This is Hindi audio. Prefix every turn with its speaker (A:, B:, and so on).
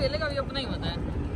A: पहले का भी अपना ही होता है।